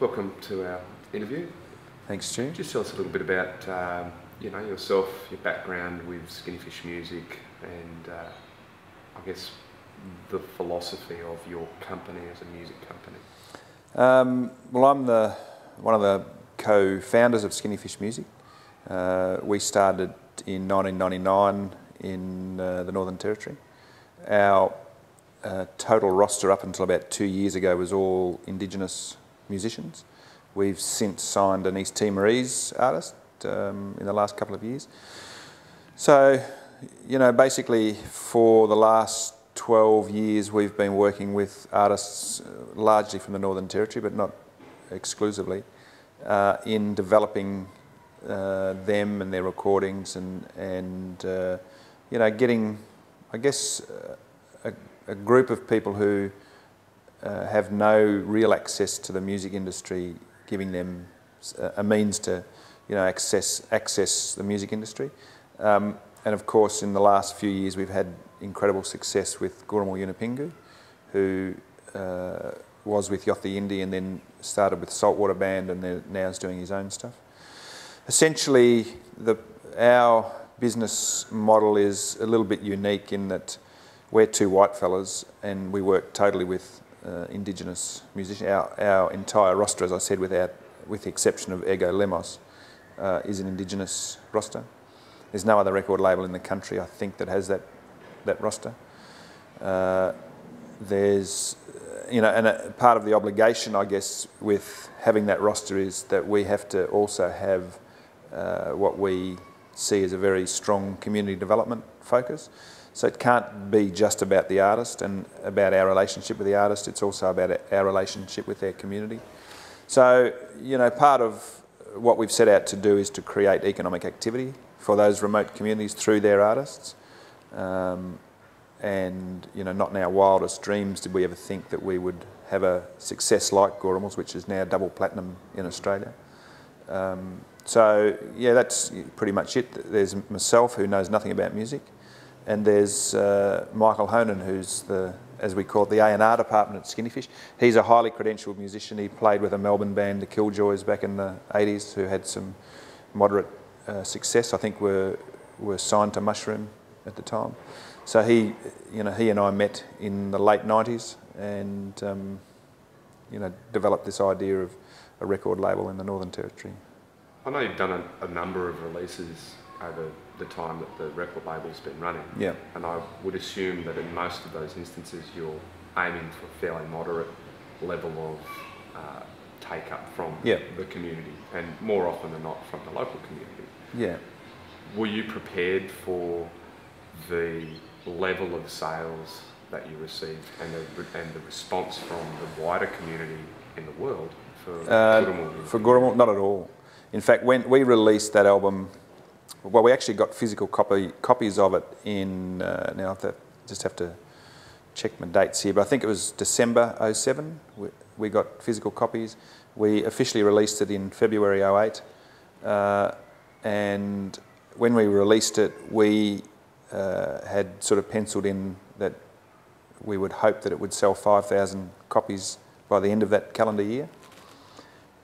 welcome to our interview. Thanks, Stu. Just tell us a little bit about um, you know yourself, your background with Skinnyfish Music, and uh, I guess the philosophy of your company as a music company. Um, well, I'm the one of the co-founders of Skinnyfish Music. Uh, we started in 1999 in uh, the Northern Territory. Our uh, total roster up until about two years ago was all Indigenous musicians. We've since signed an East Timorese artist um, in the last couple of years. So, you know, basically for the last 12 years we've been working with artists uh, largely from the Northern Territory, but not exclusively, uh, in developing uh, them and their recordings and, and uh, you know, getting, I guess, a, a, group of people who uh, have no real access to the music industry, giving them a means to, you know, access, access the music industry. Um, and of course, in the last few years, we've had incredible success with Gurrumul Yunupingu, who uh, was with Yothu Yindi and then started with Saltwater Band and now is doing his own stuff. Essentially, the, our business model is a little bit unique in that we're two white fellas and we work totally with uh, Indigenous musicians. Our, our, entire roster, as I said, without, with the exception of Ego Lemos, uh, is an Indigenous roster. There's no other record label in the country, I think, that has that, that roster. Uh, there's, you know, and a, part of the obligation, I guess, with having that roster is that we have to also have uh, what we see as a very strong community development focus. So it can't be just about the artist and about our relationship with the artist, it's also about our relationship with their community. So, you know, part of what we've set out to do is to create economic activity for those remote communities through their artists. Um, and you know, not in our wildest dreams did we ever think that we would have a success like Gurrumul's, which is now double platinum in Australia. Um, so yeah, that's pretty much it. There's myself, who knows nothing about music, and there's uh, Michael Hohnen, who's the, as we call it, the A&R department at Skinnyfish. He's a highly credentialed musician. He played with a Melbourne band, the Killjoys, back in the 80s, who had some moderate uh, success. I think were were signed to Mushroom at the time. So he, you know, he and I met in the late 90s and, um, you know, developed this idea of a record label in the Northern Territory. I know you've done a, a number of releases over the time that the record label's been running. Yeah. And I would assume that in most of those instances you're aiming for a fairly moderate level of uh, take up from yeah. the community and more often than not from the local community. Yeah. Were you prepared for the level of sales that you received and the, and the response from the wider community in the world for uh? For not at all. In fact, when we released that album, well, we actually got physical copy, copies of it in, uh, now I just have to check my dates here, but I think it was December 07. We, we got physical copies. We officially released it in February 08. Uh, and when we released it, we uh, had sort of penciled in that we would hope that it would sell 5,000 copies by the end of that calendar year.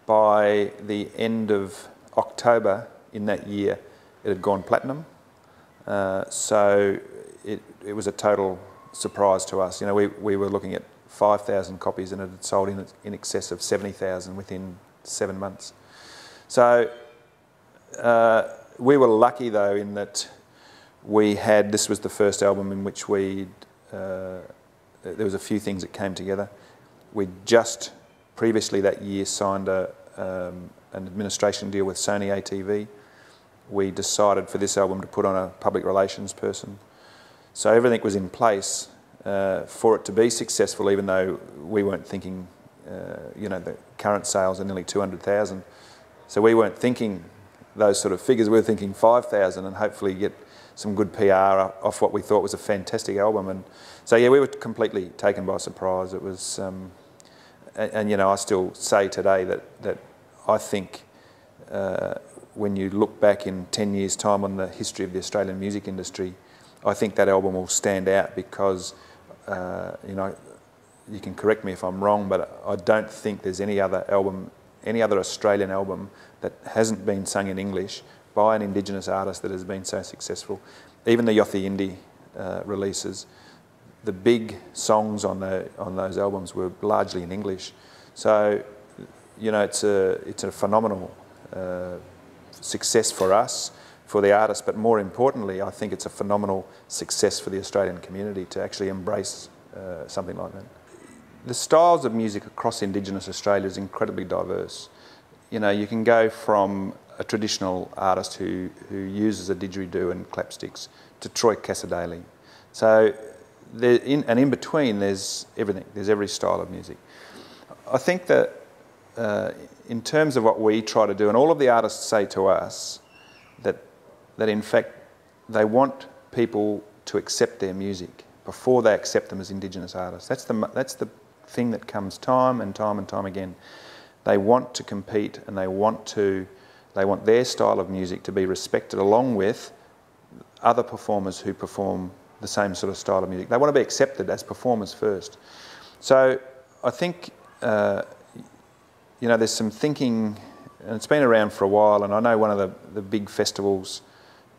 By the end of October in that year, it had gone platinum. Uh, so it, it was a total surprise to us. You know, we, we were looking at 5,000 copies and it had sold in, in excess of 70,000 within seven months. So uh, we were lucky though in that we had, this was the first album in which we, uh, there was a few things that came together. We just previously that year signed a, um, an administration deal with Sony ATV. We decided for this album to put on a public relations person. So everything was in place uh, for it to be successful, even though we weren't thinking, uh, you know, the current sales are nearly 200,000. So we weren't thinking those sort of figures. We were thinking 5,000 and hopefully get some good PR off what we thought was a fantastic album. And so, yeah, we were completely taken by surprise. It was, um, and, and, you know, I still say today that, that I think uh, when you look back in 10 years' time on the history of the Australian music industry, I think that album will stand out because, uh, you know, you can correct me if I'm wrong, but I don't think there's any other album any other Australian album that hasn't been sung in English by an Indigenous artist that has been so successful. Even the Yothu Yindi uh, releases, the big songs on, the, on those albums were largely in English. So, you know, it's a, it's a phenomenal uh, success for us, for the artists, but more importantly, I think it's a phenomenal success for the Australian community to actually embrace uh, something like that. The styles of music across Indigenous Australia is incredibly diverse. You know, you can go from a traditional artist who, who uses a didgeridoo and clapsticks to Troy Cassar-Daley. So, in, and in between, there's everything. There's every style of music. I think that uh, in terms of what we try to do, and all of the artists say to us that, that in fact they want people to accept their music before they accept them as Indigenous artists. That's the, that's the thing that comes time and time and time again. They want to compete and they want to, they want their style of music to be respected along with other performers who perform the same sort of style of music. They want to be accepted as performers first. So I think uh, you know, there's some thinking, and it's been around for a while, and I know one of the, the big festivals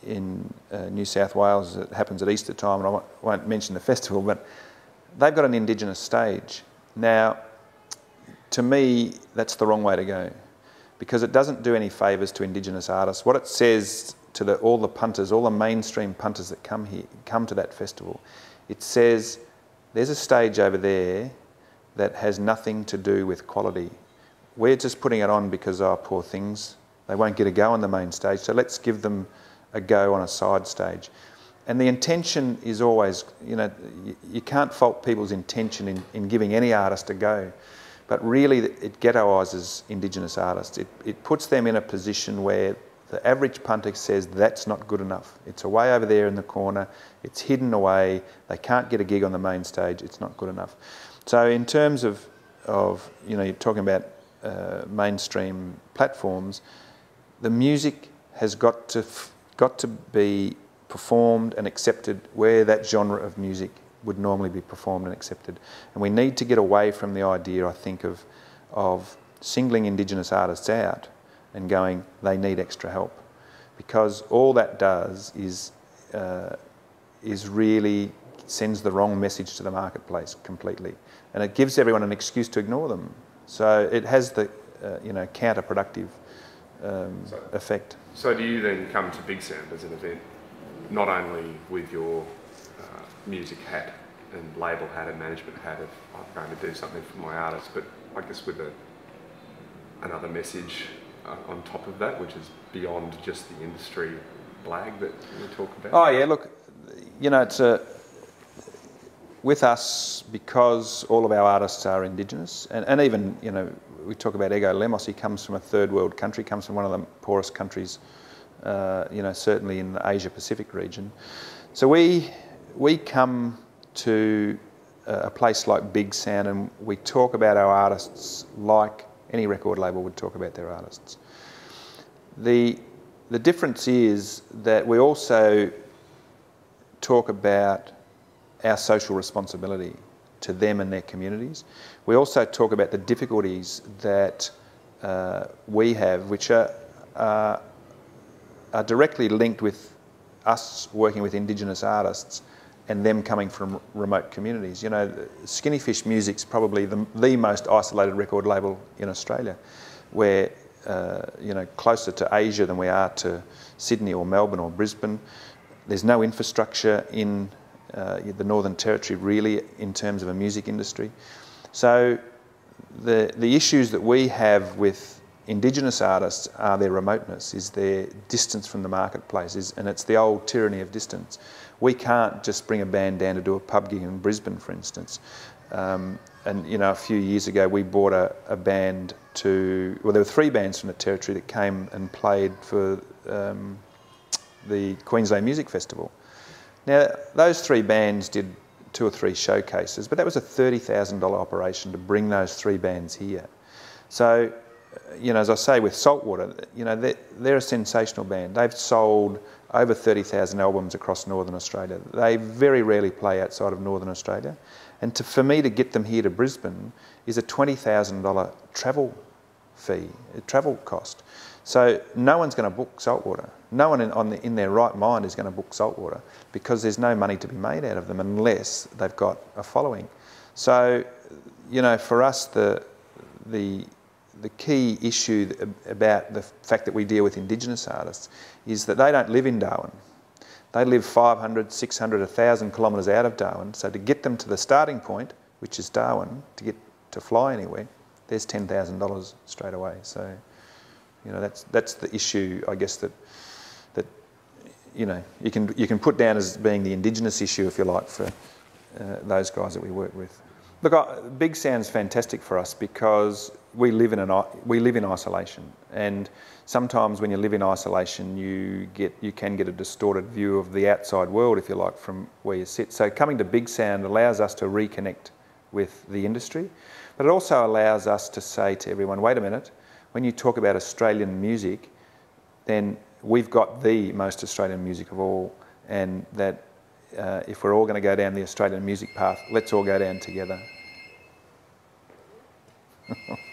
in uh, New South Wales that happens at Easter time, and I won't, mention the festival, but they've got an Indigenous stage. Now, to me, that's the wrong way to go because it doesn't do any favours to Indigenous artists. What it says to the, all the punters, all the mainstream punters that come here, come to that festival, it says there's a stage over there that has nothing to do with quality. We're just putting it on because, oh, poor things, they won't get a go on the main stage, so let's give them a go on a side stage. And the intention is always, you know, you can't fault people's intention in, in giving any artist a go, but really it ghettoises Indigenous artists. It, it puts them in a position where the average punter says that's not good enough. It's away over there in the corner, it's hidden away, they can't get a gig on the main stage, it's not good enough. So in terms of, of you know, you're talking about uh, mainstream platforms, the music has got to got to be performed and accepted where that genre of music would normally be performed and accepted. And we need to get away from the idea, I think, of of singling Indigenous artists out and going, they need extra help, because all that does is uh, is really sends the wrong message to the marketplace completely, and it gives everyone an excuse to ignore them. So it has the uh, you know counterproductive um, so, effect. So do you then come to BIGSOUND as an event, not only with your uh, music hat and label hat and management hat of I'm going to do something for my artists, but I guess with a, another message uh, on top of that, which is beyond just the industry blag that we talk about? Oh yeah, look, you know it's a with us, because all of our artists are Indigenous, and, and even, you know, we talk about Ego Lemos, he comes from a third world country, comes from one of the poorest countries, uh, you know, certainly in the Asia Pacific region. So we, we come to a place like BIGSOUND and we talk about our artists like any record label would talk about their artists. The, the difference is that we also talk about our social responsibility to them and their communities. We also talk about the difficulties that uh, we have, which are, uh, are directly linked with us working with Indigenous artists and them coming from remote communities. You know, Skinnyfish Music's probably the, the most isolated record label in Australia, where uh, you know closer to Asia than we are to Sydney or Melbourne or Brisbane. There's no infrastructure in uh, the Northern Territory really in terms of a music industry. So the, the issues that we have with Indigenous artists are their remoteness, is their distance from the marketplace, is, and it's the old tyranny of distance. We can't just bring a band down to do a pub gig in Brisbane, for instance. Um, and you know, a few years ago, we brought a, a, band to. Well, there were three bands from the territory that came and played for um, the Queensland Music Festival. Now, those three bands did two or three showcases, but that was a $30,000 operation to bring those three bands here. So, you know, as I say with Saltwater, you know, they're, they're a sensational band. They've sold over 30,000 albums across Northern Australia. They very rarely play outside of Northern Australia. And to, for me to get them here to Brisbane is a $20,000 travel fee, a travel cost. So no one's going to book saltwater. No one in, the, in their right mind is going to book saltwater because there's no money to be made out of them unless they've got a following. So, you know, for us, the, the, the key issue about the fact that we deal with Indigenous artists is that they don't live in Darwin. They live 500, 600, 1,000 kilometres out of Darwin. So to get them to the starting point, which is Darwin, to get to fly anywhere, there's $10,000 straight away. So, you know, that's, that's the issue, I guess, that, that you know, you can, you can put down as being the Indigenous issue, if you like, for uh, those guys that we work with. Look, BIGSOUND's fantastic for us because we live in an we live in isolation, and sometimes when you live in isolation, you get you can get a distorted view of the outside world, if you like, from where you sit. So coming to BIGSOUND allows us to reconnect with the industry, but it also allows us to say to everyone, wait a minute, when you talk about Australian music, then we've got the most Australian music of all, and that uh, if we're all going to go down the Australian music path, let's all go down together.